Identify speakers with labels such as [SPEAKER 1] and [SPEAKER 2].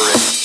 [SPEAKER 1] for it.